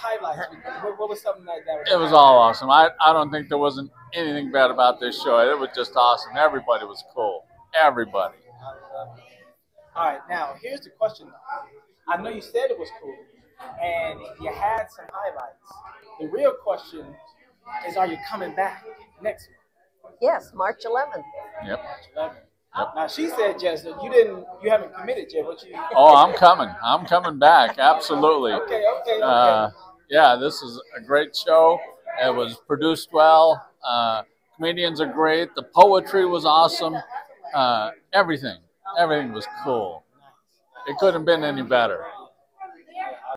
highlights? What, what was something that, that was It was all awesome. I, I don't think there wasn't anything bad about this show. It was just awesome. Everybody was cool. Everybody. All right, now here's the question. I know you said it was cool, and you had some highlights. The real question is, are you coming back next month? Yes, March 11th. Yep. Eleven. Now she said, Jessica, you didn't, you haven't committed yet, but you. Oh, I'm coming. I'm coming back. Absolutely. Okay, okay, okay. Uh, yeah, this is a great show. It was produced well. Uh, comedians are great. The poetry was awesome. Uh, everything, everything was cool. It couldn't have been any better.